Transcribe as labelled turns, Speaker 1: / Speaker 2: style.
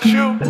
Speaker 1: that's you.